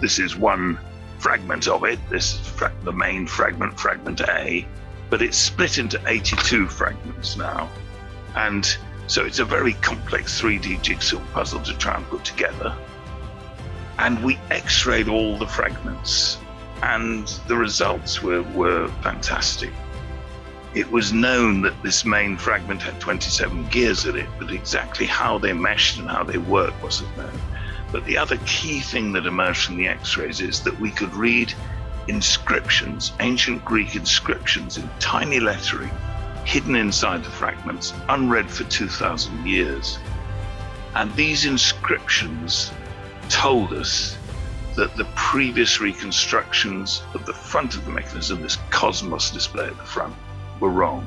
this is one fragment of it. This is fra- the main fragment, fragment A, but it's split into 82 fragments now. And so it's a very complex 3D jigsaw puzzle to try and put together. And we x rayed all the fragments, and the results were, were fantastic. It was known that this main fragment had 27 gears in it, but exactly how they meshed and how they worked wasn't known. But the other key thing that emerged from the x rays is that we could read inscriptions, ancient Greek inscriptions in tiny lettering, hidden inside the fragments, unread for 2,000 years. And these inscriptions told us that the previous reconstructions of the front of the mechanism, this cosmos display at the front, were wrong.